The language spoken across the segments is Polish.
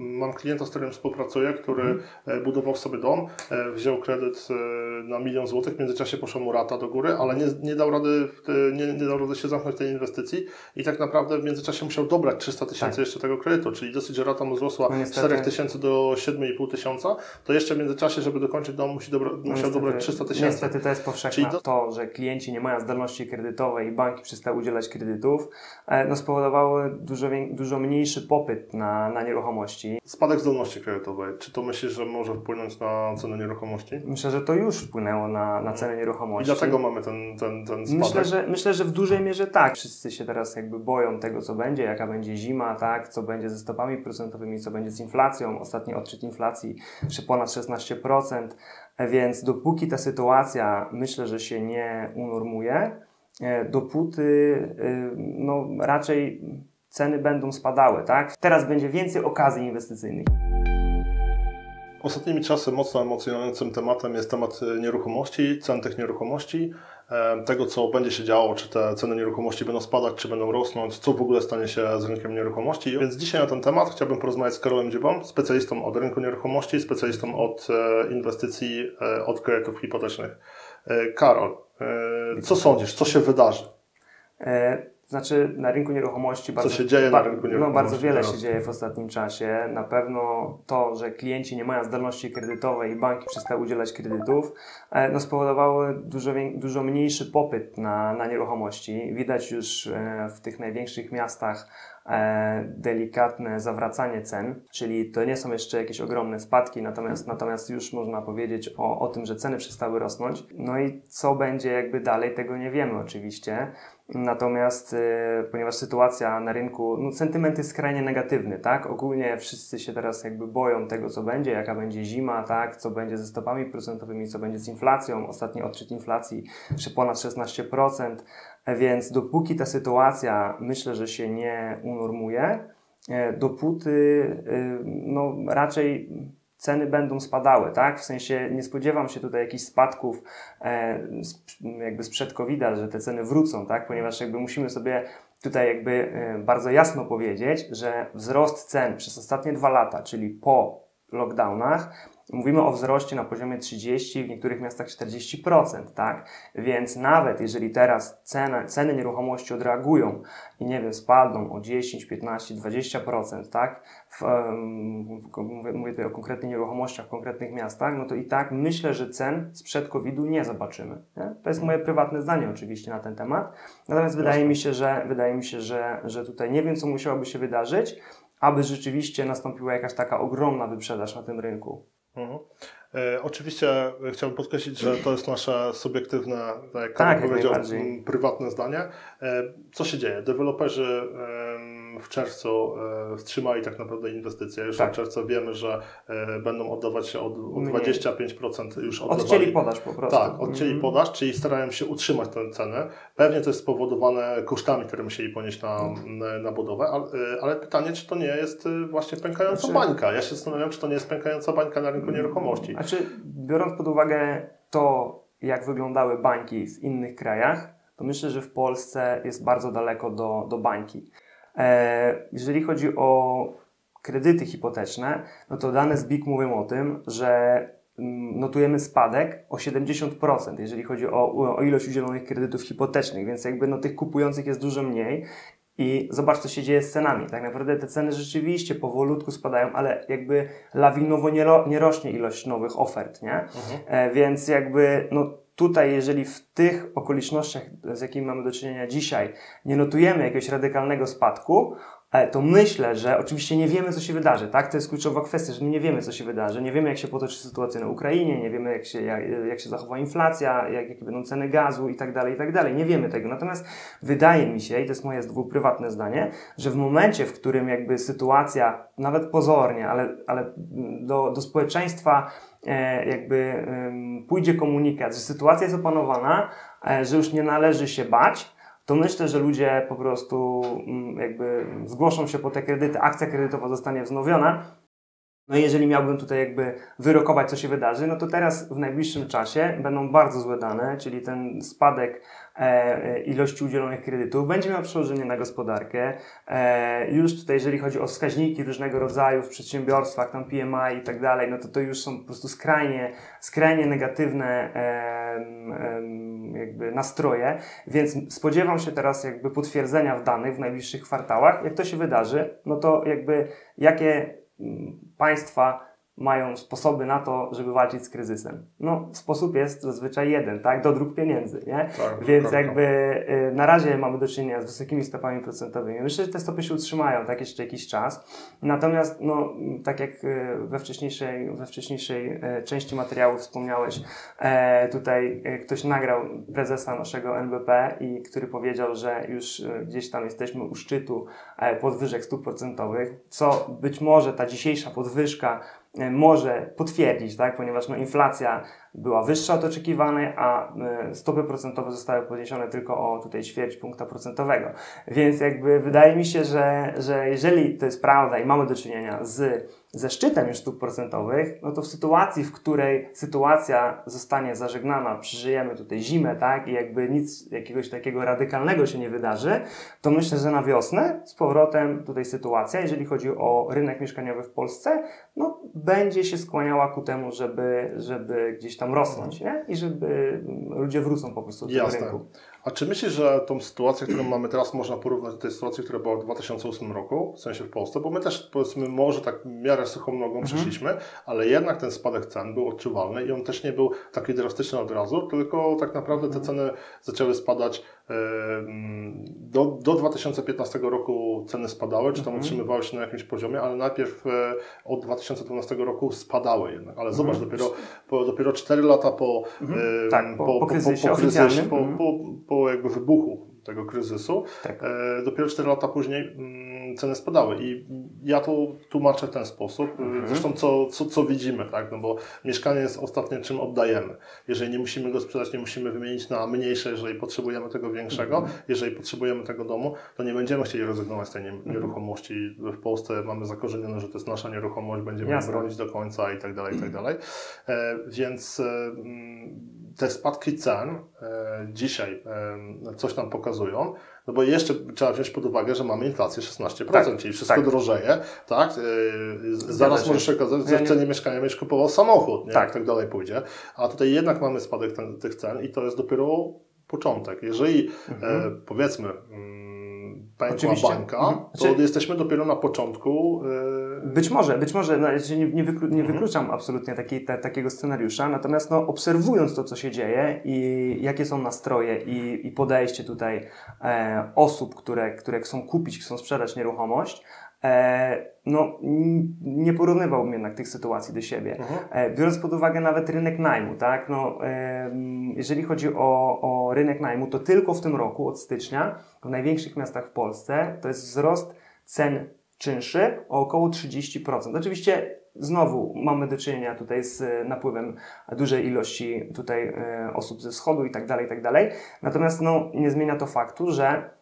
mam klienta, z którym współpracuję, który mm. budował sobie dom, wziął kredyt na milion złotych, w międzyczasie poszła mu rata do góry, ale nie, nie, dał rady, nie, nie dał rady się zamknąć tej inwestycji i tak naprawdę w międzyczasie musiał dobrać 300 tysięcy tak. jeszcze tego kredytu, czyli dosyć, rata mu wzrosła no z 4 tysięcy do 7,5 tysiąca, to jeszcze w międzyczasie, żeby dokończyć dom, musi dobra, no musiał dobrać 300 tysięcy. Niestety to jest powszechne. Do... To, że klienci nie mają zdolności kredytowej i banki przestały udzielać kredytów, e, no spowodowało dużo, dużo mniejszy popyt na, na nieruchomości. Spadek zdolności kredytowej. Czy to myślisz, że może wpłynąć na cenę nieruchomości? Myślę, że to już wpłynęło na, na cenę nieruchomości. I dlatego mamy ten, ten, ten spadek? Myślę że, myślę, że w dużej mierze tak. Wszyscy się teraz jakby boją tego, co będzie, jaka będzie zima, tak, co będzie ze stopami procentowymi, co będzie z inflacją. Ostatni odczyt inflacji przy ponad 16%, więc dopóki ta sytuacja myślę, że się nie unormuje, e, dopóty e, no, raczej ceny będą spadały, tak? Teraz będzie więcej okazji inwestycyjnych. Ostatnimi czasy mocno emocjonującym tematem jest temat e, nieruchomości, cen tych nieruchomości, e, tego co będzie się działo, czy te ceny nieruchomości będą spadać, czy będą rosnąć, co w ogóle stanie się z rynkiem nieruchomości. Więc dzisiaj na ten temat chciałbym porozmawiać z Karolem Dziubą, specjalistą od rynku nieruchomości, specjalistą od e, inwestycji, od kredytów hipotecznych. Karol, co sądzisz, co się wydarzy? Znaczy na rynku nieruchomości bardzo, Co się dzieje na rynku nieruchomości? No, bardzo wiele się dzieje w ostatnim czasie. Na pewno to, że klienci nie mają zdolności kredytowej i banki przestały udzielać kredytów, e, no, spowodowało dużo, dużo mniejszy popyt na, na nieruchomości. Widać już e, w tych największych miastach E, delikatne zawracanie cen, czyli to nie są jeszcze jakieś ogromne spadki, natomiast, natomiast już można powiedzieć o, o tym, że ceny przestały rosnąć. No i co będzie jakby dalej, tego nie wiemy oczywiście. Natomiast e, ponieważ sytuacja na rynku, no sentyment jest skrajnie negatywny, tak? Ogólnie wszyscy się teraz jakby boją tego, co będzie, jaka będzie zima, tak? Co będzie ze stopami procentowymi, co będzie z inflacją. Ostatni odczyt inflacji przy ponad 16%. Więc dopóki ta sytuacja myślę, że się nie unormuje, e, dopóty e, no, raczej ceny będą spadały, tak? W sensie nie spodziewam się tutaj jakichś spadków e, jakby sprzed covid że te ceny wrócą, tak? Ponieważ jakby musimy sobie tutaj jakby bardzo jasno powiedzieć, że wzrost cen przez ostatnie dwa lata, czyli po lockdownach, Mówimy o wzroście na poziomie 30, w niektórych miastach 40%, tak? Więc nawet jeżeli teraz cena, ceny nieruchomości odreagują i nie wiem, spadną o 10, 15, 20%, tak? W, mówię, mówię tutaj o konkretnych nieruchomościach w konkretnych miastach, no to i tak myślę, że cen sprzed COVID-u nie zobaczymy. Nie? To jest moje prywatne zdanie oczywiście na ten temat. Natomiast wydaje mi się, że wydaje mi się, że, że tutaj nie wiem, co musiałoby się wydarzyć, aby rzeczywiście nastąpiła jakaś taka ogromna wyprzedaż na tym rynku. Mhm. E, oczywiście chciałbym podkreślić, że to jest nasze subiektywne, tak jak tak, powiedział, prywatne zdanie. E, co się dzieje? Deweloperzy w czerwcu e, wstrzymali tak naprawdę inwestycje. Już tak. w czerwcu wiemy, że e, będą oddawać się od, od 25% już oddawali. Odcięli podaż po prostu. Tak, odcięli mm. podaż, czyli starają się utrzymać tę cenę. Pewnie to jest spowodowane kosztami, które musieli ponieść na, na budowę, ale, ale, pytanie, czy to nie jest właśnie pękająca znaczy... bańka. Ja się zastanawiam, czy to nie jest pękająca bańka na rynku nieruchomości. Znaczy, biorąc pod uwagę to, jak wyglądały bańki w innych krajach, to myślę, że w Polsce jest bardzo daleko do, do bańki. E, jeżeli chodzi o kredyty hipoteczne, no to dane z BIK mówią o tym, że mm, notujemy spadek o 70%, jeżeli chodzi o, o ilość udzielonych kredytów hipotecznych, więc jakby no, tych kupujących jest dużo mniej i zobacz, co się dzieje z cenami. Tak naprawdę te ceny rzeczywiście powolutku spadają, ale jakby lawinowo nie, ro, nie rośnie ilość nowych ofert, nie? Mhm. E, więc jakby no, tutaj, jeżeli w tych okolicznościach, z jakimi mamy do czynienia dzisiaj, nie notujemy jakiegoś radykalnego spadku, to myślę, że oczywiście nie wiemy, co się wydarzy, tak? To jest kluczowa kwestia, że nie wiemy, co się wydarzy, nie wiemy, jak się potoczy sytuacja na Ukrainie, nie wiemy, jak się, jak, jak się zachowa inflacja, jak, jakie będą ceny gazu i tak dalej, i tak dalej. Nie wiemy tego. Natomiast wydaje mi się, i to jest moje prywatne zdanie, że w momencie, w którym jakby sytuacja, nawet pozornie, ale, ale do, do społeczeństwa E, jakby pójdzie komunikat, że sytuacja jest opanowana, e, że już nie należy się bać, to myślę, że ludzie po prostu mm, jakby zgłoszą się po te kredyty, akcja kredytowa zostanie wznowiona No i jeżeli miałbym tutaj jakby wyrokować, co się wydarzy, no to teraz w najbliższym czasie będą bardzo złe dane, czyli ten spadek e, e ilości udzielonych kredytów będzie miał przełożenie na gospodarkę. E, już tutaj, jeżeli chodzi o wskaźniki różnego rodzaju w przedsiębiorstwach, tam PMI i tak dalej, no to to już są po prostu skrajnie, skrajnie negatywne e, jakby nastroje, więc spodziewam się teraz jakby potwierdzenia w danych w najbliższych kwartałach. Jak to się wydarzy, no to jakby jakie państwa mają sposoby na to, żeby walczyć z kryzysem? No, sposób jest zazwyczaj jeden, tak? Dodruk pieniędzy, nie? Tak, Więc tak, jakby y, na razie mamy do czynienia z wysokimi stopami procentowymi. Myślę, że te stopy się utrzymają, tak, jeszcze jakiś czas. Natomiast, no, tak jak y, we wcześniejszej, we wcześniejszej y, części materiału wspomniałeś, e, tutaj ktoś nagrał prezesa naszego NBP i który powiedział, że już gdzieś tam jesteśmy u szczytu e, podwyżek stóp procentowych, co być może ta dzisiejsza podwyżka może potwierdzić, tak? ponieważ no, inflacja była wyższa od oczekiwanej, a e, stopy procentowe zostały podniesione tylko o tutaj ćwierć punkta procentowego. Więc jakby wydaje mi się, że, że jeżeli to jest prawda i mamy do czynienia z ze szczytem już stóp procentowych, no to w sytuacji, w której sytuacja zostanie zażegnana, przeżyjemy tutaj zimę, tak, i jakby nic jakiegoś takiego radykalnego się nie wydarzy, to myślę, że na wiosnę z powrotem tutaj sytuacja, jeżeli chodzi o rynek mieszkaniowy w Polsce, no będzie się skłaniała ku temu, żeby, żeby gdzieś tam rosnąć, nie? I żeby ludzie wrócą po prostu do tego Jasne. rynku. A czy myślisz, że tą sytuację, którą mamy teraz, można porównać do tej sytuacji, która była w 2008 roku, w sensie w Polsce? Bo my też, powiedzmy, może tak w miarę suchą nogą mhm. przeszliśmy, ale jednak ten spadek cen był odczuwalny i on też nie był taki drastyczny od razu, tylko tak naprawdę te mhm. ceny zaczęły spadać do, do 2015 roku ceny spadały, czy tam mhm. utrzymywały się na jakimś poziomie, ale najpierw e, od 2012 roku spadały jednak. Ale zobacz, mhm. dopiero, po, dopiero 4 lata po, mhm. tak, po, po, po, kryzysie, po, kryzysie, po, po, po jakby wybuchu tego kryzysu, tak. e, dopiero 4 lata później mm, ceny spadały. I ja to tłumaczę w ten sposób. Mhm. Zresztą co, co, co widzimy, tak? No bo mieszkanie jest ostatnie, czym oddajemy. Jeżeli nie musimy go sprzedać, nie musimy wymienić na mniejsze, jeżeli potrzebujemy tego większego, mhm. jeżeli potrzebujemy tego domu, to nie będziemy chcieli rezygnować z tej mhm. nieruchomości. W Polsce mamy zakorzenione, że to jest nasza nieruchomość, będziemy Jasne. bronić do końca i tak dalej, i tak dalej. E, więc e, te spadki cen e, dzisiaj e, coś tam pokazują, no bo jeszcze trzeba wziąć pod uwagę, że mamy inflację 16%, tak, czyli wszystko tak. drożeje, tak? E, zaraz może się okazać, że w cenie mieszkania będziesz kupował samochód, nie? Tak. jak tak dalej pójdzie. A tutaj jednak mamy spadek ten, tych cen i to jest dopiero początek. Jeżeli mhm. powiedzmy mm, pękła Oczywiście. banka, mhm. to znaczy, jesteśmy dopiero na początku. Yy... Być może, być może, no, nie, nie, wyklu, nie mhm. wykluczam absolutnie taki, te, takiego scenariusza, natomiast no, obserwując to, co się dzieje i jakie są nastroje i, i podejście tutaj e, osób, które, które chcą kupić, chcą sprzedać nieruchomość, no, nie porównywałbym jednak tych sytuacji do siebie. Mhm. E, biorąc pod uwagę nawet rynek najmu, tak, no, jeżeli chodzi o, o rynek najmu, to tylko w tym roku, od stycznia, w największych miastach w Polsce, to jest wzrost cen czynszy o około 30%. Oczywiście znowu mamy do czynienia tutaj z napływem dużej ilości tutaj e, osób ze wschodu i tak dalej, i tak dalej. Natomiast no, nie zmienia to faktu, że E,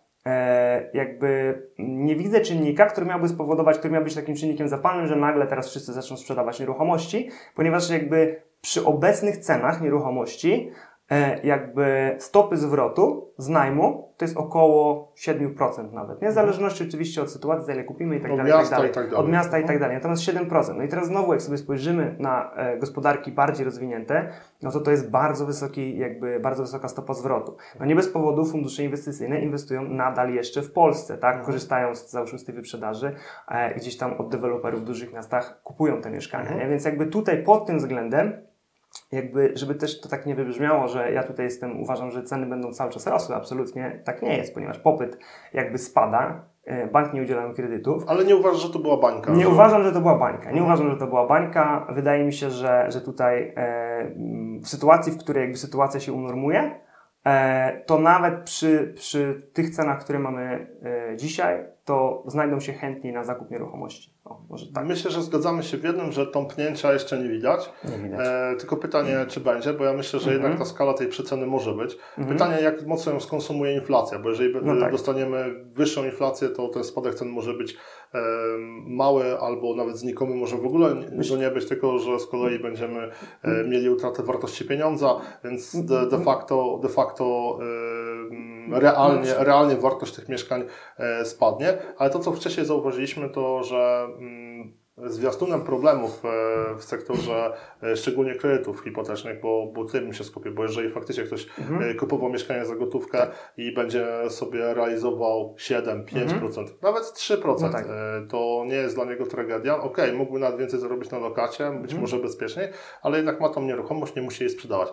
jakby nie widzę czynnika, który miałby spowodować, który miałby być takim czynnikiem zapalnym, że nagle teraz wszyscy zaczną sprzedawać nieruchomości, ponieważ jakby przy obecnych cenach nieruchomości e, jakby stopy zwrotu z najmu to jest około 7% nawet, nie? W zależności oczywiście od sytuacji, za ile kupimy i tak, dalej, i tak dalej. I tak dalej. Od miasta i tak dalej. Natomiast 7%. No i teraz znowu, jak sobie spojrzymy na e, gospodarki bardziej rozwinięte, no to to jest bardzo wysoki, jakby bardzo wysoka stopa zwrotu. No nie bez powodu fundusze inwestycyjne inwestują nadal jeszcze w Polsce, tak? Mhm. Korzystają z, załóżmy z tej wyprzedaży, e, gdzieś tam od deweloperów w dużych miastach kupują te mieszkania, mhm. nie? Więc jakby tutaj pod tym względem jakby, żeby też to tak nie wybrzmiało, że ja tutaj jestem, uważam, że ceny będą cały czas rosły. Absolutnie tak nie jest, ponieważ popyt jakby spada, e, bank nie udzielają kredytów. Ale nie uważam, że to była bańka. Nie że... uważam, że to była bańka. Nie uważam, że to była bańka. Wydaje mi się, że, że tutaj e, w sytuacji, w której jakby sytuacja się unormuje, e, to nawet przy, przy tych cenach, które mamy e, dzisiaj, to znajdą się chętni na zakup nieruchomości. O, może tak. Myślę, że zgadzamy się w jednym, że tąpnięcia jeszcze nie widać. Nie widać. E, tylko pytanie, czy będzie, bo ja myślę, że Mhm. jednak ta skala tej przeceny może być. Mhm. Pytanie, jak mocno ją skonsumuje inflacja, bo jeżeli No tak. dostaniemy wyższą inflację, to ten spadek cen może być e, mały albo nawet znikomy, może w ogóle nie- go nie być, tylko że z kolei będziemy e, Mhm. mieli utratę wartości pieniądza, więc de, de facto, de facto realnie, realnie wartość tych mieszkań e, spadnie. Ale to, co wcześniej zauważyliśmy, to że mm, zwiastunem problemów e, w sektorze e, szczególnie kredytów hipotecznych, bo, bo bym się skupił, bo jeżeli faktycznie ktoś Mhm. e, kupował mieszkanie za gotówkę i będzie sobie realizował 7, 5%, nawet 3%, No tak. to nie jest dla niego tragedia. Okej, mógłby nawet więcej zarobić na lokacie, być Mhm. może bezpieczniej, ale jednak ma tą nieruchomość, nie musi jej sprzedawać.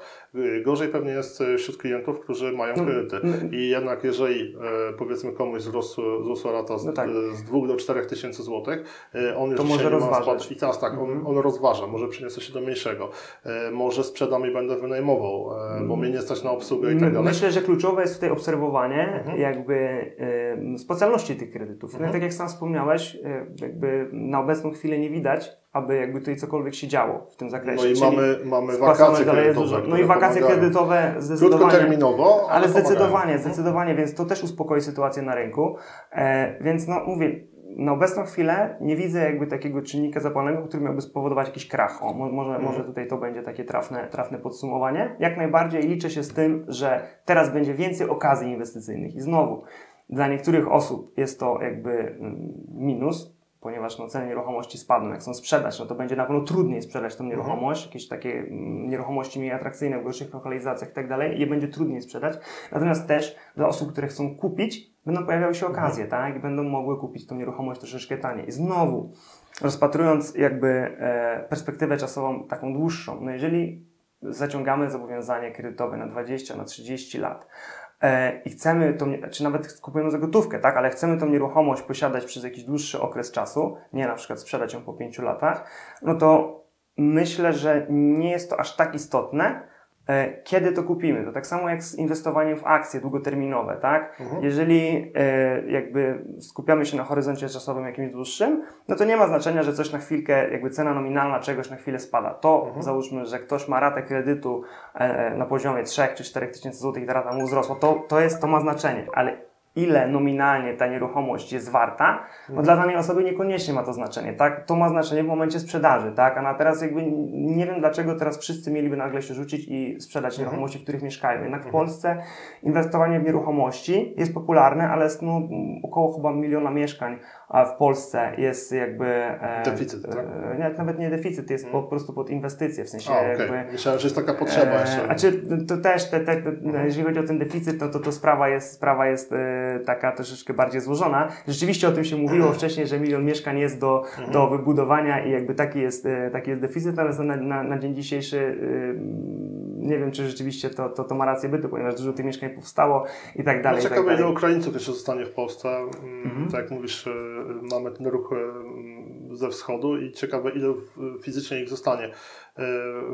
Gorzej pewnie jest wśród klientów, którzy mają No, kredyty. no, I jednak jeżeli powiedzmy komuś wzrosła, rata z, No tak. z 2 do 4 tysięcy złotych, on już To może rozważać. I teraz tak, on, Mhm. on rozważa, może przeniosę się do mniejszego, e, może sprzedam i będę wynajmował, e, bo mnie nie stać na obsługę i tak dalej. Myślę, że kluczowe jest tutaj obserwowanie Mhm. jakby e, specjalności tych kredytów. Mhm. tak jak sam wspomniałeś, jakby na obecną chwilę nie widać, aby jakby tutaj cokolwiek się działo w tym zakresie. No i Czyli mamy, mamy wakacje kredytowe. No i wakacje pomagają. kredytowe zdecydowanie. Krótkoterminowo, Ale pomagają. zdecydowanie, zdecydowanie, więc to też uspokoi sytuację na rynku. E, więc no mówię, na obecną chwilę nie widzę jakby takiego czynnika zapalnego, który miałby spowodować jakiś krach. O, mo, może, Mhm. może tutaj to będzie takie trafne, trafne podsumowanie. Jak najbardziej liczę się z tym, że teraz będzie więcej okazji inwestycyjnych i znowu dla niektórych osób jest to jakby mm, minus, ponieważ no, ceny nieruchomości spadną. Jak chcą sprzedać, no to będzie na pewno trudniej sprzedać tą nieruchomość, jakieś takie mm, nieruchomości mniej atrakcyjne w gorszych lokalizacjach i tak dalej, je będzie trudniej sprzedać. Natomiast też dla osób, które chcą kupić, będą pojawiały się okazje, tak? I będą mogły kupić tą nieruchomość troszeczkę taniej. I znowu, rozpatrując jakby e, perspektywę czasową taką dłuższą, no jeżeli zaciągamy zobowiązanie kredytowe na 20, na 30 lat, i chcemy tą, czy nawet kupujemy za gotówkę, tak, ale chcemy tą nieruchomość posiadać przez jakiś dłuższy okres czasu, nie na przykład sprzedać ją po 5 latach, no to myślę, że nie jest to aż tak istotne, e, kiedy to kupimy. To tak samo jak z inwestowaniem w akcje długoterminowe, tak? Mhm. Jeżeli e, jakby skupiamy się na horyzoncie czasowym jakimś dłuższym, no to nie ma znaczenia, że coś na chwilkę, jakby cena nominalna czegoś na chwilę spada. To Mhm. załóżmy, że ktoś ma ratę kredytu e, na poziomie 3 czy 4 tysięcy złotych i ta rata mu wzrosła, to, to, jest, to ma znaczenie, ale ile nominalnie ta nieruchomość jest warta, no dla danej osoby niekoniecznie ma to znaczenie, tak? To ma znaczenie w momencie sprzedaży, tak? A na teraz jakby nie wiem dlaczego teraz wszyscy mieliby nagle się rzucić i sprzedać Mhm. nieruchomości, w których mieszkają. Jednak w Polsce inwestowanie w nieruchomości jest popularne, ale jest no, około chyba miliona mieszkań a w Polsce jest jakby... E, Deficyt, tak? E, nawet nie deficyt, jest po prostu pod inwestycje, w sensie A, okej. jakby... Myślałem, że jest taka potrzeba jeszcze. E, a czy to też, te, te, te, jeżeli chodzi o ten deficyt, no to, to sprawa jest, sprawa jest e, taka troszeczkę bardziej złożona. Rzeczywiście o tym się mówiło wcześniej, że milion mieszkań jest do, do wybudowania i jakby taki jest, e, taki jest deficyt, ale na, na, na dzień dzisiejszy e, nie wiem, czy rzeczywiście to, to, to ma rację bytu, ponieważ dużo tych mieszkań powstało i tak dalej. No tak ciekawe, ile dalej. Ukraińców jeszcze zostanie w Polsce. Mm, Mhm. Tak jak mówisz, e, mamy ten ruch e, ze wschodu i ciekawe, ile fizycznie ich zostanie e,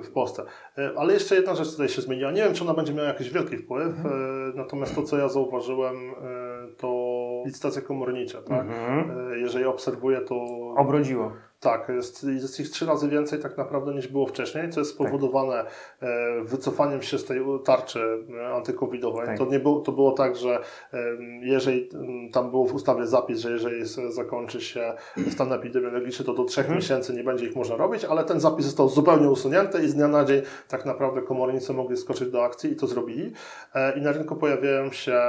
w Polsce. Ale jeszcze jedna rzecz tutaj się zmieniła. Nie wiem, czy ona będzie miała jakiś wielki wpływ, Mhm. natomiast to, co ja zauważyłem, to licytacje komornicze. Tak? Mhm. Jeżeli obserwuję, to Obrodziło. Tak, jest, jest ich trzy razy więcej tak naprawdę niż było wcześniej, co jest spowodowane e, wycofaniem się z tej tarczy e, antykowidowej. Tak. To, nie było, to było tak, że e, jeżeli tam było w ustawie zapis, że jeżeli zakończy się stan epidemiologiczny, to do trzech Mhm. miesięcy nie będzie ich można robić, ale ten zapis został zupełnie usunięty i z dnia na dzień tak naprawdę komornicy mogli skoczyć do akcji i to zrobili. I na rynku pojawiają się,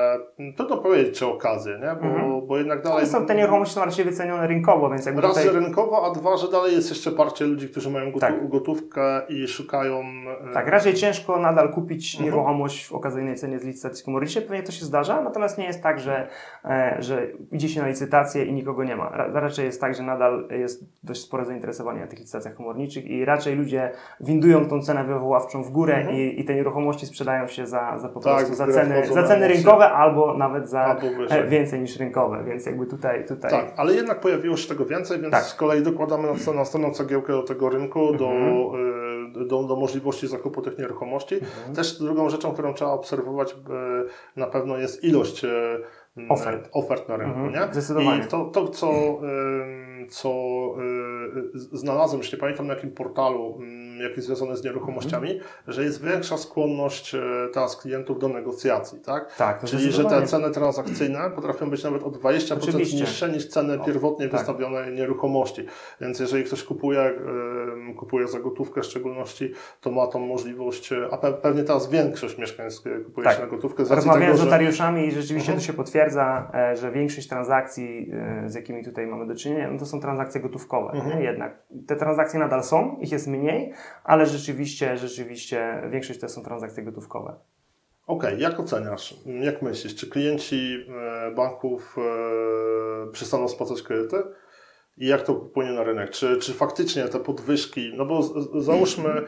trudno powiedzieć, czy okazje, nie? Bo, Mhm. bo jednak Ale dalej... są, te nieruchomości są raczej wycenione rynkowo, więc jakby Raz, tutaj... rynkowo, a dwa, że dalej jest jeszcze parcie ludzi, którzy mają Tak. gotówkę i szukają. e, Tak, raczej ciężko nadal kupić Mhm. nieruchomość w okazyjnej cenie z licytacji komorniczej. Pewnie to się zdarza, natomiast nie jest tak, że, e, że idzie się na licytację i nikogo nie ma. Ra, raczej jest tak, że nadal jest dość spore zainteresowanie na tych licytacjach komorniczych i raczej ludzie windują tą cenę wywoławczą w górę Mhm. i, i te nieruchomości sprzedają się za, za po Tak, prostu za ceny, za ceny rynkowe albo nawet za Albo e, więcej niż rynkowe, więc jakby tutaj, tutaj Tak, ale jednak pojawiło się tego więcej, więc Tak. z kolei dokładamy na- następną cegiełkę do tego rynku, do, Mhm. y, do, do możliwości zakupu tych nieruchomości. Też drugą rzeczą, którą trzeba obserwować y, na pewno jest ilość y, Ofert. ofert na rynku. Mhm, Nie? zdecydowanie. I to, to co, co znalazłem, już nie pamiętam na jakim portalu, jakieś związane z nieruchomościami, Mhm. że jest większa skłonność y, teraz klientów do negocjacji. Tak? Tak, to Czyli, że te ceny transakcyjne potrafią być nawet o 20% Oczywiście. niższe niż ceny pierwotnie tak. wystawionej nieruchomości. Więc jeżeli ktoś kupuje, em, kupuje za gotówkę w szczególności, to ma tą możliwość, e, a pe- pewnie teraz większość mieszkańsk e, kupuje Tak. się na gotówkę z Rozmawiałem z tego, że notariuszami i rzeczywiście Mhm. to się potwierdza, e, że większość transakcji, e, z jakimi tutaj mamy do czynienia, no to są transakcje gotówkowe. Mhm. Nie? Jednak te transakcje nadal są, ich jest mniej, ale rzeczywiście, rzeczywiście większość to są transakcje gotówkowe. Okej, jak oceniasz, jak myślisz, czy klienci e, banków e, przestaną spłacać kredyty? I jak to wpłynie na rynek? Czy, czy faktycznie te podwyżki, no bo załóżmy,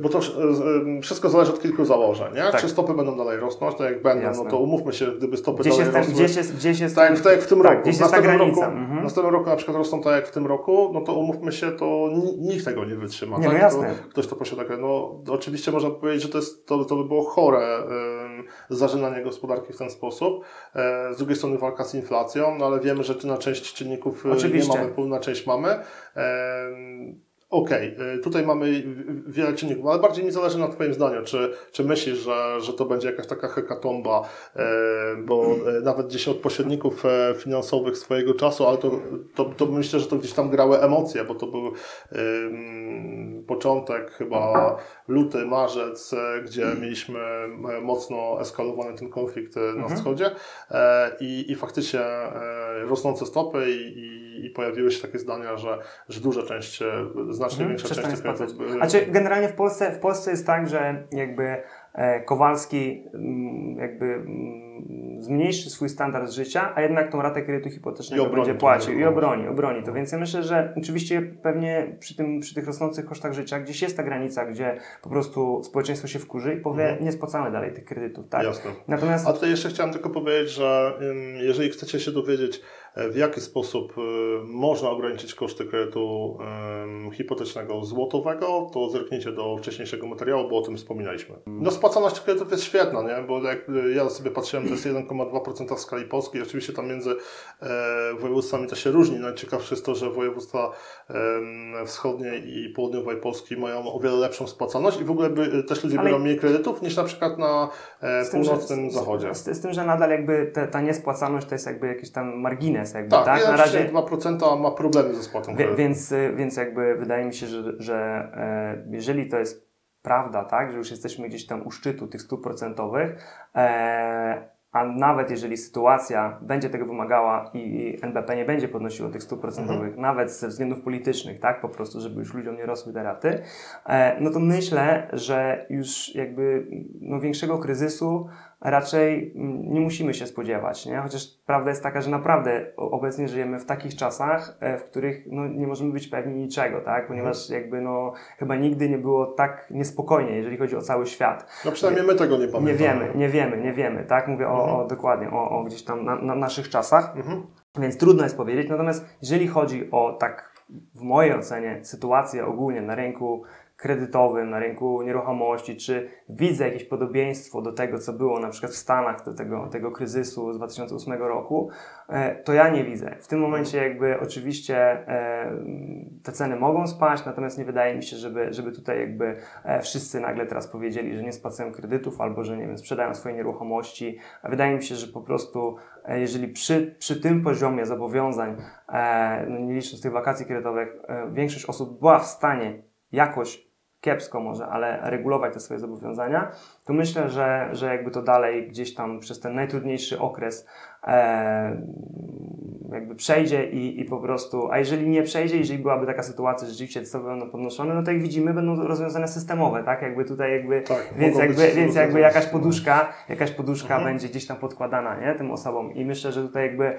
bo to wsz- e, wszystko zależy od kilku założeń, nie? Tak. Czy stopy będą dalej rosnąć? Tak jak będą, Jasne. no to umówmy się, gdyby stopy Gdzieś dalej rosły. gdzieś jest, gdzieś jest Tak, tak jak w tym tak, roku. Gdzieś jest ta granica. Roku, Mhm. następnym roku na przykład rosną tak jak w tym roku, no to umówmy się, to ni- nikt tego nie wytrzyma. Nie, tak? no jasne. To, ktoś to posiada. No, oczywiście można powiedzieć, że to, jest, to, to by było chore ym, zażynanie gospodarki w ten sposób. E, z drugiej strony walka z inflacją, no ale wiemy, że na część czynników e, Oczywiście. nie mamy wpływu, na część mamy. Em, Okej, y, tutaj mamy wiele czynników, ale bardziej mi zależy na Twoim zdaniu. Czy, czy myślisz, że, że to będzie jakaś taka hekatomba, e, bo e, nawet gdzieś od pośredników e, finansowych swojego czasu, ale to, to, to myślę, że to gdzieś tam grały emocje, bo to był ym, początek chyba luty, marzec, e, gdzie mieliśmy e, mocno eskalowany ten konflikt e, na Mhm. wschodzie e, i, i faktycznie e, rosnące stopy i, i, i pojawiły się takie zdania, że, że duża część, znacznie Mhm, większa część e, Znaczy, generalnie w Polsce, w Polsce jest tak, że jakby e, Kowalski mm, jakby mm, zmniejszy swój standard życia, a jednak tą ratę kredytu hipotecznego będzie płacił i obroni, obroni to. Więc ja myślę, że oczywiście pewnie przy, tym, przy tych rosnących kosztach życia gdzieś jest ta granica, gdzie po prostu społeczeństwo się wkurzy i powie, Mhm. nie spłacamy dalej tych kredytów, tak? Jasne. Natomiast A tutaj jeszcze chciałem tylko powiedzieć, że jeżeli chcecie się dowiedzieć, w jaki sposób y, można ograniczyć koszty kredytu hipotecznego złotowego, to zerknijcie do wcześniejszego materiału, bo o tym wspominaliśmy. No spłacalność kredytów jest świetna, nie? bo jak y, ja sobie patrzyłem, to jest 1,2% w skali polskiej. Oczywiście tam między e, województwami to się różni. Najciekawsze jest to, że województwa em, wschodniej i południowej Polski mają o wiele lepszą spłacalność i w ogóle by, y, też ludzie Ale- biorą mniej kredytów niż na przykład na e, z tym, że- północnym zachodzie. Z, z tym, że nadal jakby te, ta niespłacalność to jest jakby jakiś tam margines, jakby, tak? Tak, Na razie, 1,2% ma problemy ze spłatą kredytu. więc, więc jakby wydaje mi się, że, że e, jeżeli to jest prawda, tak, że już jesteśmy gdzieś tam u szczytu tych stóp procentowych, e, a nawet jeżeli sytuacja będzie tego wymagała i, NBP nie będzie podnosiło tych stóp procentowych, nawet ze względów politycznych, tak, po prostu, żeby już ludziom nie rosły te raty, e, no to myślę, że już jakby no, większego kryzysu raczej mm, nie musimy się spodziewać, nie? Chociaż prawda jest taka, że naprawdę obecnie żyjemy w takich czasach, e, w których no, nie możemy być pewni niczego, tak? Ponieważ jakby no chyba nigdy nie było tak niespokojnie, jeżeli chodzi o cały świat. No przynajmniej my tego nie pamiętamy. Nie wiemy, nie wiemy, nie wiemy, tak? Mówię o, o dokładnie, o, o gdzieś tam na, na naszych czasach. Mhm. Więc trudno jest powiedzieć. Natomiast jeżeli chodzi o tak, w mojej ocenie, sytuację ogólnie na rynku kredytowym, na rynku nieruchomości, czy widzę jakieś podobieństwo do tego, co było na przykład w Stanach, do tego, tego kryzysu z 2008 roku, e, to ja nie widzę. W tym momencie jakby oczywiście e, te ceny mogą spaść, natomiast nie wydaje mi się, żeby, żeby tutaj jakby e, wszyscy nagle teraz powiedzieli, że nie spłacają kredytów albo, że nie wiem, sprzedają swoje nieruchomości. Wydaje mi się, że po prostu jeżeli przy, przy tym poziomie zobowiązań, no nie licząc tych wakacji kredytowych, większość osób była w stanie jakoś kiepsko może, ale regulować te swoje zobowiązania, to myślę, że, że jakby to dalej gdzieś tam przez ten najtrudniejszy okres e, jakby przejdzie i, i po prostu, a jeżeli nie przejdzie, jeżeli byłaby taka sytuacja, że rzeczywiście stopy będą podnoszone, no to jak widzimy, będą rozwiązania systemowe, tak? Jakby tutaj jakby, Tak, więc jakby, więc jakby jakaś poduszka, jakaś poduszka Mhm. będzie gdzieś tam podkładana, nie? Tym osobom i myślę, że tutaj jakby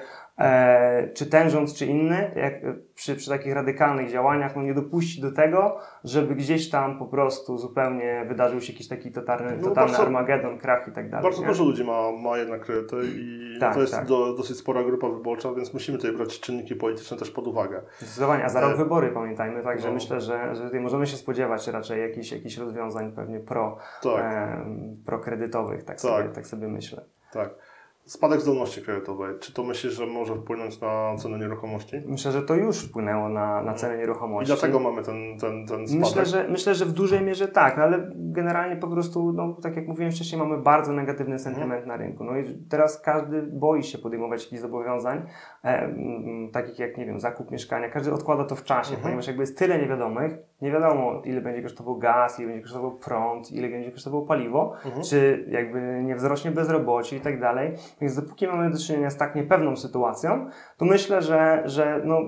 czy ten rząd, czy inny, jak, przy, przy takich radykalnych działaniach, no nie dopuści do tego, żeby gdzieś tam po prostu zupełnie wydarzył się jakiś taki totalny, No totalny bardzo- Armagedon, krach i tak dalej. Bardzo nie? dużo ludzi ma, ma jednak kredyty i Tak, to jest tak. do, dosyć spora grupa wyborcza, więc musimy tutaj brać czynniki polityczne też pod uwagę. Zdecydowanie, a za rok E, wybory pamiętajmy, także no. myślę, że, że tutaj możemy się spodziewać raczej jakichś, jakichś rozwiązań pewnie pro, Tak, prokredytowych, tak, Tak. Sobie, tak sobie myślę. tak. Spadek zdolności kredytowej. Czy to myślisz, że może wpłynąć na cenę nieruchomości? Myślę, że to już wpłynęło na, na cenę nieruchomości. I dlatego mamy ten, ten, ten spadek? Myślę że, myślę, że w dużej mierze tak, no ale generalnie po prostu, no, tak jak mówiłem wcześniej, mamy bardzo negatywny sentyment mhm. na rynku. No i teraz każdy boi się podejmować jakichś zobowiązań, e, m, takich jak, nie wiem, zakup mieszkania. Każdy odkłada to w czasie, mhm. ponieważ jakby jest tyle niewiadomych, nie wiadomo ile będzie kosztował gaz, ile będzie kosztował prąd, ile będzie kosztowało paliwo, mhm. czy jakby nie wzrośnie bezrobocie i tak dalej. Więc dopóki mamy do czynienia z tak niepewną sytuacją, to myślę, że, że no,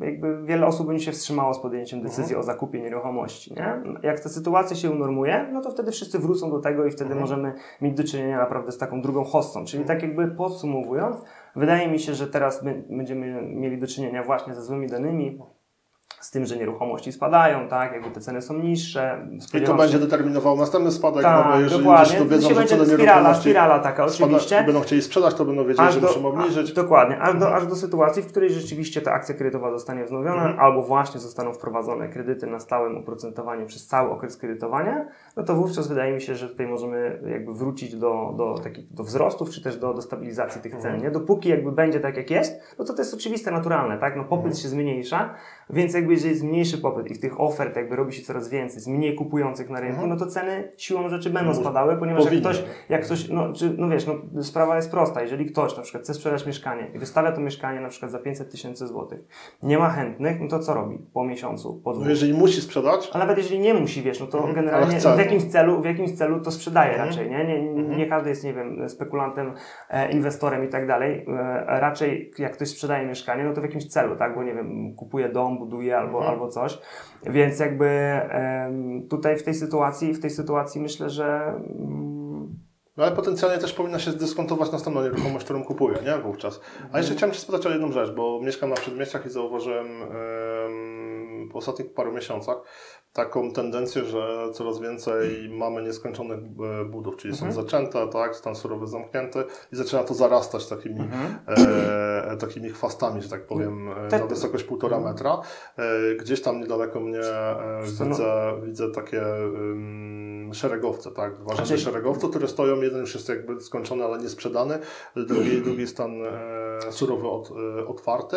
jakby wiele osób będzie się wstrzymało z podjęciem decyzji mhm. o zakupie nieruchomości. Nie? Jak ta sytuacja się unormuje, no to wtedy wszyscy wrócą do tego i wtedy mhm. możemy mieć do czynienia naprawdę z taką drugą hostą. Czyli tak jakby podsumowując, wydaje mi się, że teraz będziemy mieli do czynienia właśnie ze złymi danymi, tym, że nieruchomości spadają, tak, jakby te ceny są niższe. I to będzie determinowało następny spadek, tak, no bo jeżeli dokładnie. to wiedzą, że ceny spirala, spirala taka oczywiście. będą chcieli sprzedać, to będą wiedzieli, aż że do, muszą obniżyć. Dokładnie, aż do, aż do sytuacji, w której rzeczywiście ta akcja kredytowa zostanie wznowiona, mhm. albo właśnie zostaną wprowadzone kredyty na stałym oprocentowaniu przez cały okres kredytowania, no to wówczas wydaje mi się, że tutaj możemy jakby wrócić do, do takich, do wzrostów, czy też do, do stabilizacji tych cen, mhm. nie? Dopóki jakby będzie tak, jak jest, no to to jest oczywiste, naturalne, tak? No popyt mhm. się zmniejsza, więc jakby jeżeli jest mniejszy popyt i tych ofert jakby robi się coraz więcej, z mniej kupujących na rynku, mhm. no to ceny siłą rzeczy będą no, spadały, ponieważ jak ktoś, jak ktoś, no, czy, no wiesz, no, sprawa jest prosta. Jeżeli ktoś na przykład chce sprzedać mieszkanie i wystawia to mieszkanie na przykład za 500 tysięcy złotych, nie ma chętnych, no to co robi? Po miesiącu, po dwóch. No jeżeli musi sprzedać? A nawet jeżeli nie musi, wiesz, no to mhm. generalnie w jakimś celu, w jakimś celu to sprzedaje mhm. raczej, nie? Nie, mhm. nie każdy jest, nie wiem, spekulantem, e, inwestorem i tak dalej. E, raczej jak ktoś sprzedaje mieszkanie, no to w jakimś celu, tak? Bo nie wiem, kupuje dom, buduje albo, mhm. albo coś. Więc jakby tutaj w tej sytuacji, w tej sytuacji myślę, że mm, no ale potencjalnie też powinna się zdyskontować następną nieruchomość, którą kupuję, nie? Wówczas. A jeszcze chciałem Cię spytać o jedną rzecz, bo mieszkam na przedmieściach i zauważyłem um, w ostatnich paru miesiącach, taką tendencję, że coraz więcej mamy nieskończonych e, budów, czyli mhm. są zaczęte, tak, stan surowy zamknięty i zaczyna to zarastać takimi, mhm. e, takimi chwastami, że tak powiem, e, na wysokość półtora mhm. metra. E, gdzieś tam niedaleko mnie e, widzę, widzę takie um, szeregowce, tak, dwa rzędy szeregowców, które stoją, jeden już jest jakby skończony, ale nie sprzedany, drugi, drugi stan e, surowy od, otwarty,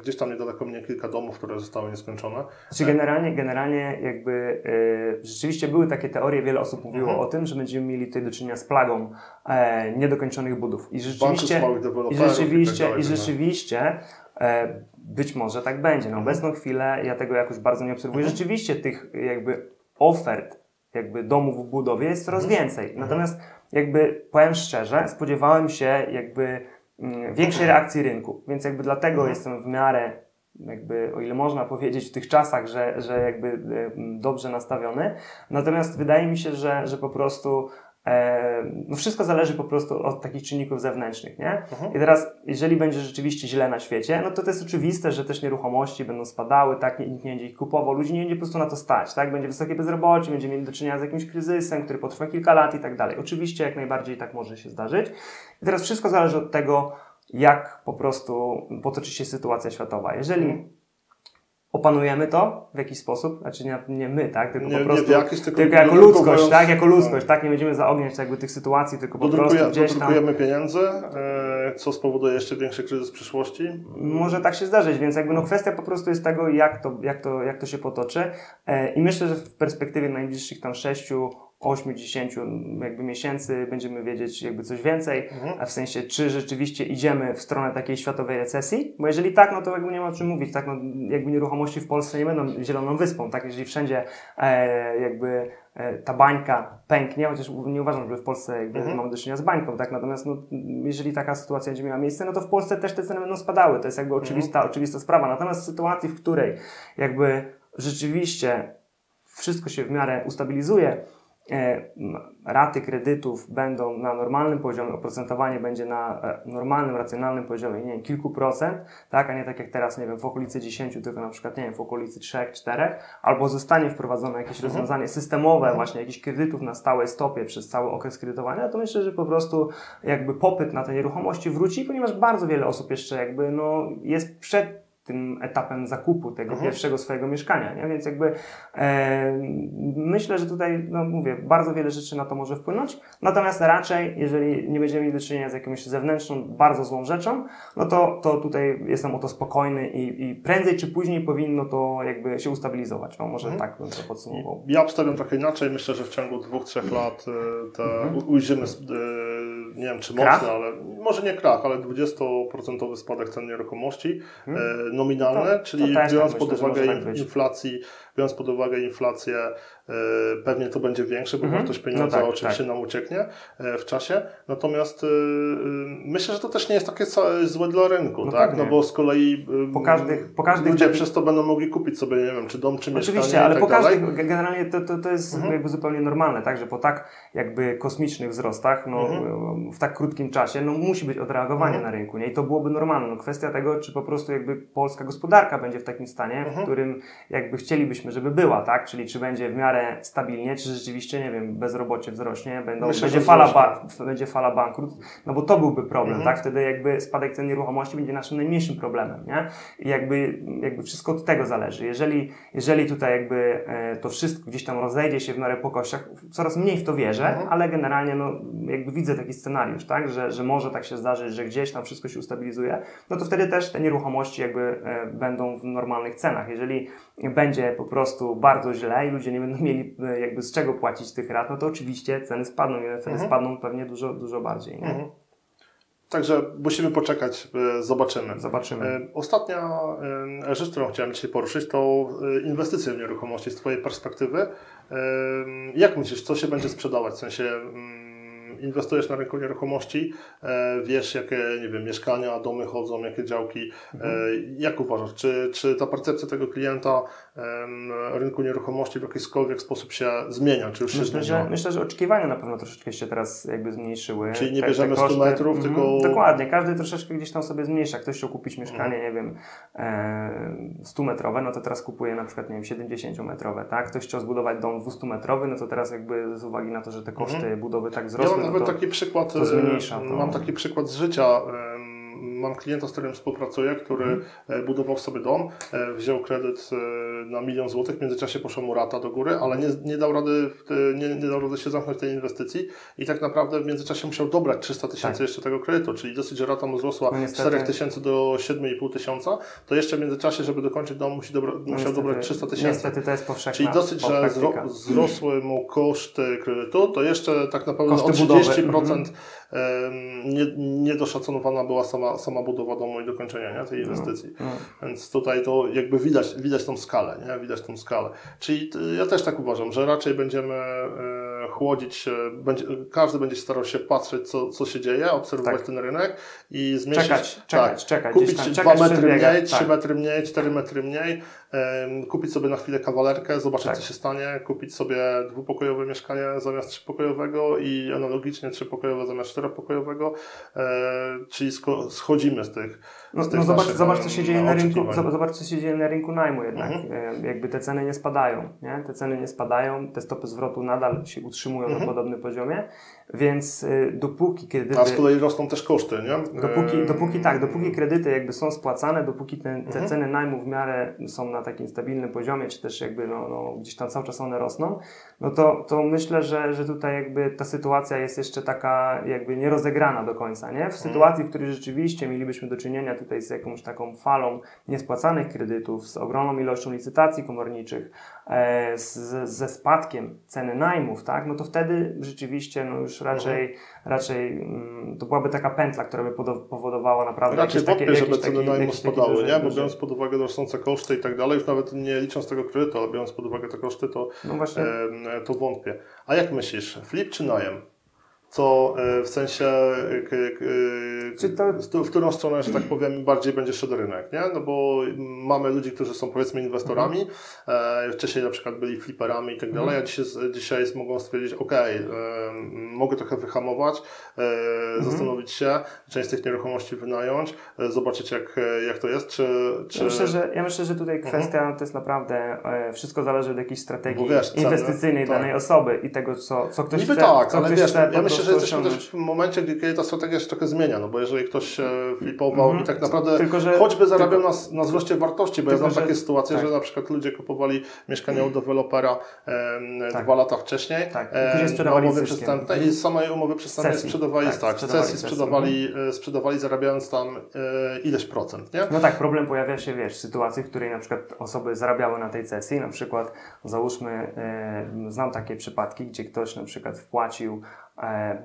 gdzieś tam niedaleko mnie kilka domów, które zostały nieskończone. Znaczy generalnie, generalnie jakby rzeczywiście były takie teorie, wiele osób mówiło mhm. o tym, że będziemy mieli tutaj do czynienia z plagą e, niedokończonych budów. I rzeczywiście, i rzeczywiście, i, tak i rzeczywiście e, być może tak będzie. Na mhm. obecną chwilę ja tego jakoś bardzo nie obserwuję. Mhm. Rzeczywiście tych jakby ofert jakby domów w budowie jest coraz mhm. więcej. Natomiast jakby powiem szczerze, spodziewałem się jakby większej reakcji rynku, więc jakby dlatego mhm. jestem w miarę jakby, o ile można powiedzieć w tych czasach, że, że jakby dobrze nastawiony. Natomiast wydaje mi się, że, że po prostu no wszystko zależy po prostu od takich czynników zewnętrznych, nie? Mhm. I teraz, jeżeli będzie rzeczywiście źle na świecie, no to to jest oczywiste, że też nieruchomości będą spadały, tak? Nikt nie będzie ich kupował, ludzi nie będzie po prostu na to stać, tak? Będzie wysokie bezrobocie, będziemy mieli do czynienia z jakimś kryzysem, który potrwa kilka lat i tak dalej. Oczywiście, jak najbardziej tak może się zdarzyć. I teraz wszystko zależy od tego, jak po prostu potoczy się sytuacja światowa. Jeżeli opanujemy to w jakiś sposób, znaczy nie, nie my, tak, tylko nie, po prostu, nie jakiś, tylko, tylko jako ludzkość, tak, jako ludzkość, tak, nie będziemy zaogniać jakby tych sytuacji, tylko po prostu gdzieś tam... Dodrukujemy pieniądze, e, co spowoduje jeszcze większy kryzys w przyszłości? Może tak się zdarzyć, więc jakby no kwestia po prostu jest tego, jak to, jak to, jak to się potoczy. E, i myślę, że w perspektywie najbliższych tam sześciu 8-10 jakby miesięcy będziemy wiedzieć jakby coś więcej, mhm. w sensie czy rzeczywiście idziemy w stronę takiej światowej recesji, bo jeżeli tak, no to jakby nie ma o czym mówić, tak, no jakby nieruchomości w Polsce nie będą zieloną wyspą, tak, jeżeli wszędzie e, jakby e, ta bańka pęknie, chociaż nie uważam, że w Polsce jakby mhm. mamy do czynienia z bańką, tak, natomiast no, jeżeli taka sytuacja będzie miała miejsce, no to w Polsce też te ceny będą spadały, to jest jakby oczywista, mhm. oczywista sprawa, natomiast w sytuacji, w której jakby rzeczywiście wszystko się w miarę ustabilizuje, raty kredytów będą na normalnym poziomie, oprocentowanie będzie na e, normalnym, racjonalnym poziomie, nie wiem, kilku procent, tak, a nie tak jak teraz, nie wiem, w okolicy 10, tylko na przykład, nie wiem, w okolicy 3, 4, albo zostanie wprowadzone jakieś mhm. rozwiązanie systemowe, mhm. właśnie jakichś kredytów na stałej stopie przez cały okres kredytowania, to myślę, że po prostu jakby popyt na te nieruchomości wróci, ponieważ bardzo wiele osób jeszcze jakby, no, jest przed tym etapem zakupu tego mhm. pierwszego swojego mieszkania, nie? Więc jakby e, myślę, że tutaj, no mówię, bardzo wiele rzeczy na to może wpłynąć, natomiast raczej, jeżeli nie będziemy mieli do czynienia z jakąś zewnętrzną, bardzo złą rzeczą, no to, to tutaj jestem o to spokojny i, i prędzej czy później powinno to jakby się ustabilizować. O, może mhm. tak bym to podsumował. Ja obstawiam trochę inaczej. Myślę, że w ciągu dwóch, trzech lat e, te mhm. ujrzymy, e, nie wiem czy mocno, ale może nie krach, ale 20% spadek cen nieruchomości mhm. Nominalne, to, czyli to biorąc tak pod uwagę tak inflacji, biorąc pod uwagę inflację E, pewnie to będzie większe, bo mhm. wartość no pieniądza no tak, oczywiście tak. nam ucieknie e, w czasie. Natomiast e, myślę, że to też nie jest takie złe dla rynku, no tak? No bo z kolei po każdych, po każdych ludzie przez to będą mogli kupić sobie, nie wiem, czy dom, czy mieszkanie. Oczywiście, ale tak po każdych, generalnie to, to, to jest mhm. jakby zupełnie normalne, tak? Że po tak jakby kosmicznych wzrostach, no mhm. w tak krótkim czasie, no musi być odreagowanie mhm. na rynku, nie? I to byłoby normalne. No kwestia tego, czy po prostu jakby polska gospodarka będzie w takim stanie, w mhm. którym jakby chcielibyśmy, żeby była, tak? Czyli czy będzie w miarę miarę stabilnie, czy rzeczywiście, nie wiem, bezrobocie wzrośnie, będą, Myślę, będzie, fala ba, będzie fala bankructw, no bo to byłby problem, mhm. tak? Wtedy jakby spadek cen nieruchomości będzie naszym najmniejszym problemem, nie? I jakby, jakby wszystko od tego zależy. Jeżeli, jeżeli tutaj jakby e, to wszystko gdzieś tam rozejdzie się w miarę po kościach, coraz mniej w to wierzę, mhm. ale generalnie no jakby widzę taki scenariusz, tak? Że, że może tak się zdarzyć, że gdzieś tam wszystko się ustabilizuje, no to wtedy też te nieruchomości jakby e, będą w normalnych cenach. Jeżeli będzie po prostu bardzo źle i ludzie nie będą mieli e, jakby z czego płacić tych rat, no to oczywiście ceny spadną i ceny mhm. spadną pewnie dużo, dużo bardziej. Mhm. Także musimy poczekać, e, zobaczymy. Zobaczymy. E, ostatnia rzecz, którą chciałem dzisiaj poruszyć, to inwestycje w nieruchomości z Twojej perspektywy. Jak myślisz, co się będzie sprzedawać? W sensie mm, inwestujesz na rynku nieruchomości, e, wiesz jakie, nie wiem, mieszkania, domy chodzą, jakie działki. E, mhm. Jak uważasz, czy, czy ta percepcja tego klienta rynku nieruchomości w jakikolwiek sposób się zmienia, czy już się myślę, zmienia? Że, myślę, że oczekiwania na pewno troszeczkę się teraz jakby zmniejszyły. Czyli nie bierzemy te 100 metrów, mhm. tylko... Dokładnie, każdy troszeczkę gdzieś tam sobie zmniejsza. Ktoś chciał kupić mieszkanie, mhm. nie wiem, 100 e, metrowe, no to teraz kupuje na przykład, nie wiem, 70 metrowe, tak? Ktoś chciał zbudować dom 200 metrowy, no to teraz jakby z uwagi na to, że te koszty mhm. budowy tak wzrosły, nawet to, taki przykład, to zmniejsza. To. Mam taki przykład z życia mam klienta, z którym współpracuję, który mm. budował sobie dom, e, wziął kredyt e, na milion złotych, w międzyczasie poszła mu rata do góry, ale nie, nie, dał rady, nie, nie dał rady się zamknąć tej inwestycji i tak naprawdę w międzyczasie musiał dobrać 300 tysięcy tak. jeszcze tego kredytu, czyli dosyć, że rata mu wzrosła no 4 tysięcy do 7,5 tysiąca, to jeszcze w międzyczasie, żeby dokończyć dom, musi dobra, no musiał dobrać 300 tysięcy. Niestety to jest powszechne. Czyli dosyć, że wzrosły mu koszty kredytu, to jeszcze tak naprawdę koszty o 30% budowy. Nie, niedoszacowana była sama, sama budowa domu i dokończenia nie, tej no, inwestycji. No, no. Więc tutaj to jakby widać, widać tą skalę, nie? widać tą skalę. Czyli ja też tak uważam, że raczej będziemy e, chłodzić będzie, każdy będzie starał się patrzeć, co, co się dzieje, obserwować tak. ten rynek i zmniejszyć. Czekać, czekać, tak, czekać. Kupić tam, 2 metry mniej, 3 tak. metry mniej, 4 metry mniej, kupić sobie na chwilę kawalerkę, zobaczyć, tak. co się stanie, kupić sobie dwupokojowe mieszkanie zamiast trzypokojowego i analogicznie trzypokojowe zamiast czteropokojowego, e, czyli schodzimy z tych. No, no zobacz, zobacz, co się dzieje na rynku, zobacz, co się dzieje na rynku najmu jednak. Mhm. E, jakby te ceny nie spadają, nie? Te ceny nie spadają, te stopy zwrotu nadal się utrzymują mhm. na podobnym poziomie, więc y, dopóki kredyty... A z kolei rosną też koszty, nie? Dopóki, dopóki tak, dopóki kredyty jakby są spłacane, dopóki te, te mhm. ceny najmu w miarę są na takim stabilnym poziomie, czy też jakby no, no, gdzieś tam cały czas one rosną, no to, to myślę, że, że tutaj jakby ta sytuacja jest jeszcze taka jakby nierozegrana do końca, nie? W mhm. sytuacji, w której rzeczywiście mielibyśmy do czynienia tutaj z jakąś taką falą niespłacanych kredytów, z ogromną ilością licytacji komorniczych, z, ze spadkiem ceny najmów, tak? No to wtedy rzeczywiście no już raczej, mhm. raczej mm, to byłaby taka pętla, która by powodowała naprawdę Raczej wątpię, takie, żeby ceny najmu spadały, nie? Bo biorąc pod uwagę rosnące koszty i tak dalej, już nawet nie licząc tego kredytu, ale biorąc pod uwagę te koszty, to, no e, to wątpię. A jak myślisz, flip czy najem? Co e, w sensie, to... w którą stronę, że tak powiem, bardziej będzie szedł rynek, nie? No bo mamy ludzi, którzy są powiedzmy inwestorami, mhm. wcześniej na przykład byli fliperami i tak dalej, a mhm. dzisiaj, dzisiaj mogą stwierdzić, ok, mogę trochę wyhamować, mhm. zastanowić się, część z tych nieruchomości wynająć, zobaczyć jak, jak to jest, czy... czy... Ja, myślę, że, ja myślę, że tutaj kwestia mhm. to jest naprawdę, wszystko zależy od jakiejś strategii wiesz, inwestycyjnej ceny, danej tak. osoby i tego, co, co ktoś Niby chce, tak, co ale ktoś wiesz, chce ja myślę, że jesteśmy też w momencie, gdzie ta strategia się trochę zmienia, no bo jeżeli ktoś się flipował mm -hmm. i tak naprawdę tylko, że, choćby zarabiał tylko, na, na wzroście wartości, bo tylko, ja znam takie sytuacje, tak. że na przykład ludzie kupowali mieszkania u dewelopera e, tak. dwa lata wcześniej, tak. E, sprzedawali umowy przystępne i z samej umowy przystępnej sprzedawali, tak, tak sprzedawali, sesji sprzedawali, mhm. sprzedawali zarabiając tam e, ileś procent, nie? No tak, problem pojawia się, wiesz, w sytuacji, w której na przykład osoby zarabiały na tej sesji, na przykład załóżmy, e, znam takie przypadki, gdzie ktoś na przykład wpłacił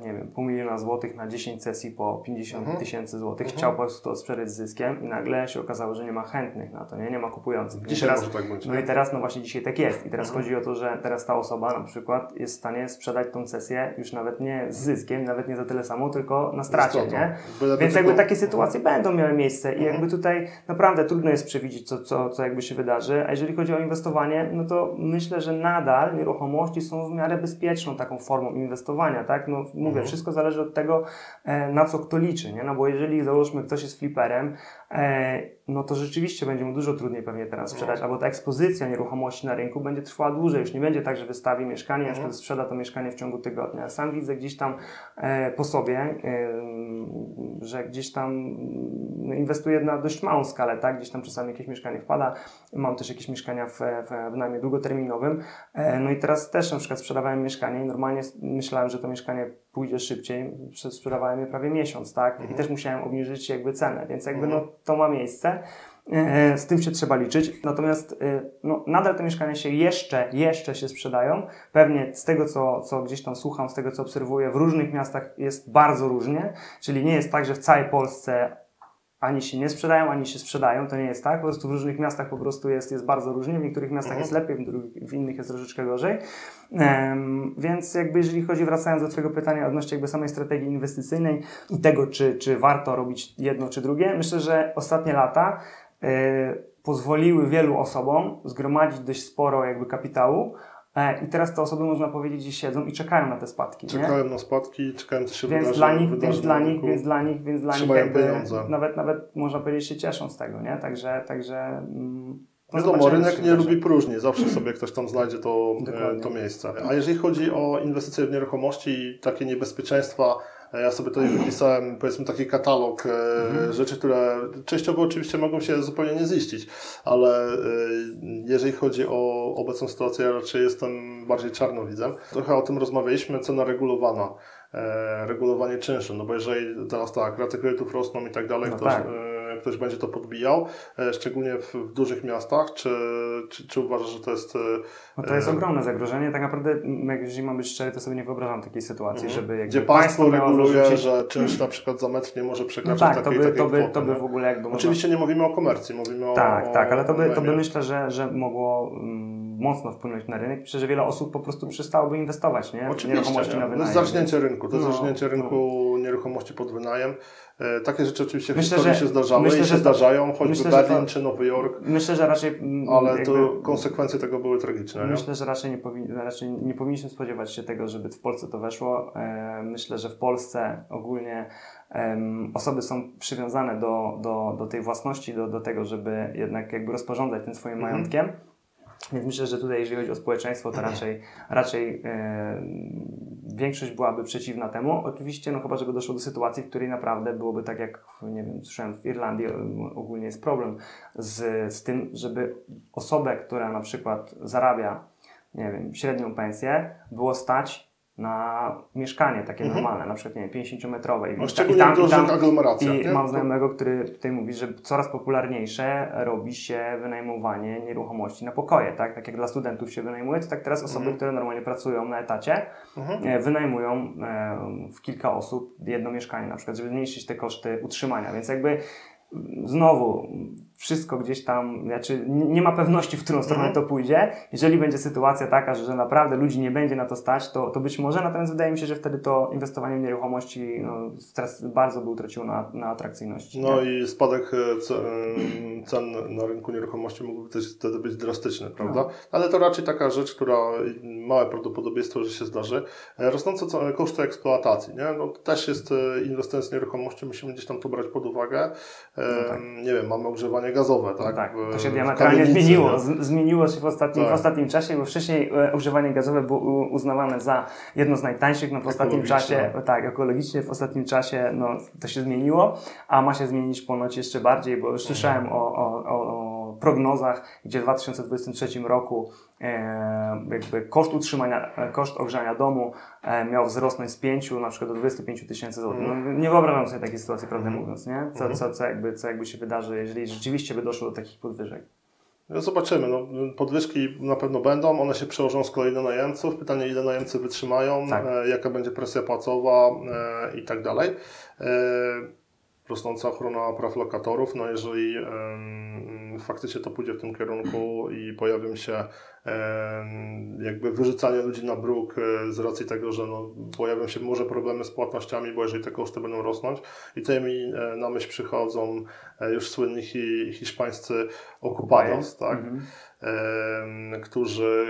nie wiem, pół miliona złotych na 10 sesji po 50 mhm. tysięcy złotych, mhm. chciał po prostu to sprzedać z zyskiem i nagle się okazało, że nie ma chętnych na to, nie, nie ma kupujących. Dzisiaj teraz, może tak być. No i teraz, no właśnie dzisiaj tak jest. I teraz mhm. chodzi o to, że teraz ta osoba na przykład jest w stanie sprzedać tą sesję już nawet nie z zyskiem, nawet nie za tyle samo, tylko na stracie, nie? Więc jakby takie sytuacje będą miały miejsce i jakby tutaj naprawdę trudno jest przewidzieć, co, co, co jakby się wydarzy. A jeżeli chodzi o inwestowanie, no to myślę, że nadal nieruchomości są w miarę bezpieczną taką formą inwestowania, tak? Tak? No mówię, mhm. wszystko zależy od tego, e, na co kto liczy, nie? No bo jeżeli załóżmy ktoś jest fliperem, e, no to rzeczywiście będzie mu dużo trudniej pewnie teraz sprzedać, albo ta ekspozycja nieruchomości na rynku będzie trwała dłużej. Już nie będzie tak, że wystawi mieszkanie, na przykład sprzeda to mieszkanie w ciągu tygodnia. Sam widzę gdzieś tam e, po sobie, że gdzieś tam no, inwestuję na dość małą skalę, tak? Gdzieś tam czasami jakieś mieszkanie wpada. Mam też jakieś mieszkania w, w, w najmie długoterminowym. No i teraz też na przykład sprzedawałem mieszkanie i normalnie myślałem, że to mieszkanie mieszkanie pójdzie szybciej, sprzedawałem je prawie miesiąc, tak? Mhm. I też musiałem obniżyć jakby cenę, więc jakby mhm. no, to ma miejsce. E, z tym się trzeba liczyć. Natomiast e, no, nadal te mieszkania się jeszcze, jeszcze się sprzedają. Pewnie z tego, co, co gdzieś tam słucham, z tego, co obserwuję, w różnych miastach jest bardzo różnie. Czyli nie jest tak, że w całej Polsce ani się nie sprzedają, ani się sprzedają. To nie jest tak. Po prostu w różnych miastach po prostu jest, jest bardzo różnie. W niektórych miastach mhm. jest lepiej, w, innych jest troszeczkę gorzej. Um, więc jakby jeżeli chodzi, wracając do Twojego pytania odnośnie jakby samej strategii inwestycyjnej i tego, czy, czy warto robić jedno czy drugie, myślę, że ostatnie lata y, pozwoliły wielu osobom zgromadzić dość sporo jakby kapitału, E, I teraz te osoby, można powiedzieć, że siedzą i czekają na te spadki. Czekają nie? na spadki, czekają, co się więc wydarzy. Dla nich, więc dla nich, więc dla nich, więc dla nich jakby, nawet, nawet można powiedzieć się cieszą z tego, nie? Także, także mm, no Wiadomo, rynek nie lubi próżni, zawsze sobie ktoś tam znajdzie to, e, to miejsce. A jeżeli chodzi o inwestycje w nieruchomości i takie niebezpieczeństwa, ja sobie tutaj wypisałem, powiedzmy, taki katalog mhm. rzeczy, które częściowo oczywiście mogą się zupełnie nie ziścić, ale e, jeżeli chodzi o obecną sytuację, ja raczej jestem bardziej czarnowidzem. Trochę o tym rozmawialiśmy, cena regulowana e, regulowanie czynszu, no bo jeżeli teraz tak, raty kredytów rosną i tak dalej, no tak ktoś będzie to podbijał, e, szczególnie w, w dużych miastach, czy, czy, czy, uważasz, że to jest... E, no to jest e, ogromne zagrożenie. Tak naprawdę, jak jeżeli mam być szczery, to sobie nie wyobrażam takiej sytuacji, mhm. żeby Gdzie państwo, reguluje, zarzucić... że czynsz na przykład za metr nie może przekraczać no tak, takiej, to by, to by, to by w ogóle jakby... Oczywiście można... nie mówimy o komercji, mówimy o... Tak, tak, ale to by, to by myślę, że, że mogło mm, mocno wpłynąć na rynek. Myślę, że wiele osób po prostu przestałoby inwestować nie? w nieruchomości nie. na wynajem. To jest rynku, to jest no, zacznięcie no. rynku. Nieruchomości pod wynajem. E, takie rzeczy oczywiście myślę, w historii że, się zdarzały myślę, i się zdarzają, choćby myślę, Berlin to, czy Nowy Jork. Myślę, że raczej... Mm, ale jakby, to konsekwencje tego były tragiczne. Myślę, nie? że raczej nie, powin, raczej nie powinniśmy spodziewać się tego, żeby w Polsce to weszło. E, myślę, że w Polsce ogólnie osoby są przywiązane do, do, do tej własności, do, do tego, żeby jednak jakby rozporządzać tym swoim mhm. majątkiem. Więc myślę, że tutaj, jeżeli chodzi o społeczeństwo, to raczej, raczej e, większość byłaby przeciwna temu. Oczywiście, no chyba, żeby doszło do sytuacji, w której naprawdę byłoby tak, jak nie wiem, słyszałem w Irlandii, e, ogólnie jest problem z, z tym, żeby osobę, która na przykład zarabia, nie wiem, średnią pensję, było stać na mieszkanie takie mhm. normalne, na przykład nie wiem, 50-metrowe. No, szczególnie w dużych aglomeracjach. I nie? mam znajomego, który tutaj mówi, że coraz popularniejsze robi się wynajmowanie nieruchomości na pokoje, tak? Tak jak dla studentów się wynajmuje, to tak teraz osoby, mhm. które normalnie pracują na etacie, mhm. E, wynajmują w kilka osób jedno mieszkanie na przykład, żeby zmniejszyć te koszty utrzymania, więc jakby znowu wszystko gdzieś tam, znaczy nie ma pewności, w którą stronę mhm. to pójdzie. Jeżeli będzie sytuacja taka, że naprawdę ludzi nie będzie na to stać, to, to być może, natomiast wydaje mi się, że wtedy to inwestowanie w nieruchomości no, bardzo by utraciło na, na atrakcyjności. No i spadek e, e, cen na rynku nieruchomości mógłby też wtedy być drastyczny, prawda? No. Ale to raczej taka rzecz, która małe prawdopodobieństwo, że się zdarzy. E, rosnące koszty eksploatacji, nie? No, to też jest inwestycja w nieruchomości, musimy gdzieś tam to brać pod uwagę. No tak. Nie wiem, mamy ogrzewanie gazowe, tak? Tak, to się diametralnie zmieniło. nie? Zmieniło się w ostatnim, Tak. w ostatnim czasie, bo wcześniej e, ogrzewanie gazowe było uznawane za jedno z najtańszych, no w ostatnim czasie, tak, ekologicznie w ostatnim czasie, no to się zmieniło, a ma się zmienić ponoć jeszcze bardziej, bo już słyszałem o, o, o, o prognozach, gdzie w 2023 roku e, jakby koszt utrzymania, e, koszt ogrzania domu e, miał wzrosnąć z 5 na przykład do 25 tysięcy złotych. No, nie wyobrażam sobie takiej sytuacji, prawdę mówiąc, nie? Co, Mhm. co, co, jakby, co jakby się wydarzy, jeżeli rzeczywiście by doszło do takich podwyżek. No Zobaczymy. No, podwyżki na pewno będą, one się przełożą z kolei na najemców. Pytanie, ile najemcy wytrzymają, Tak. e, jaka będzie presja płacowa e, i tak dalej. E, rosnąca ochrona praw lokatorów, no jeżeli faktycznie to pójdzie w tym kierunku i pojawią się jakby wyrzucanie ludzi na bruk e, z racji tego, że no, pojawią się może problemy z płatnościami, bo jeżeli te koszty będą rosnąć i tutaj mi e, na myśl przychodzą e, już słynni hi, hiszpańscy okupados, tak? Mhm. em, którzy,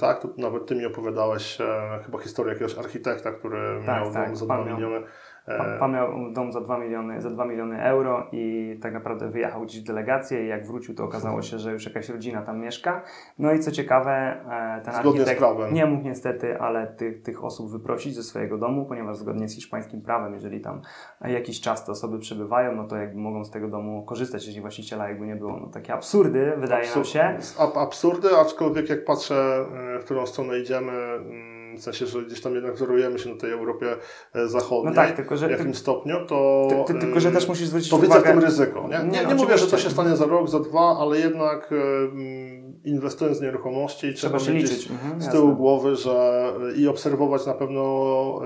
tak, nawet Ty mi opowiadałeś chyba historię jakiegoś architekta, który Tak, miał tak, dom za pan 2 miał- miliony. E, Pan, pan miał dom za 2 miliony, za 2 miliony euro i tak naprawdę wyjechał gdzieś w delegację i jak wrócił, to okazało się, że już jakaś rodzina tam mieszka. No i co ciekawe, e, ten Zgodnie architekt nie mógł niestety, ale tych, tych osób wyprosić ze swojego domu, ponieważ zgodnie z hiszpańskim prawem, jeżeli tam jakiś czas te osoby przebywają, no to jakby mogą z tego domu korzystać, jeżeli właściciela jakby nie było. No takie absurdy, wydaje nam absur- się. ab- absurdy, aczkolwiek jak patrzę, e, w którą stronę idziemy, mm, w sensie, że gdzieś tam jednak wzorujemy się na tej Europie e, zachodniej, No tak, tylko że, w jakim stopniu, to, ty, ty, tylko że też musisz zwrócić to widzę w uwagę... tym ryzyko. Nie, nie, Nie, nie, mówię, że to oczywiście. się stanie za rok, za dwa, ale jednak e, mm, inwestując w nieruchomości Trzeba się mieć liczyć. Mhm, z jasne. tyłu głowy, że i obserwować na pewno,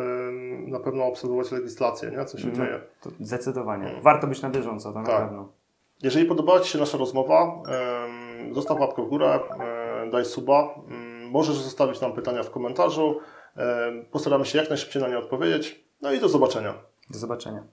na pewno obserwować legislację, nie? co się Mhm. dzieje. To zdecydowanie. Mm. Warto być na bieżąco, to na Tak. pewno. Jeżeli podobała Ci się nasza rozmowa, zostaw łapkę w górę, daj suba. Możesz zostawić nam pytania w komentarzu. Ym, postaramy się jak najszybciej na nie odpowiedzieć. No i do zobaczenia. Do zobaczenia.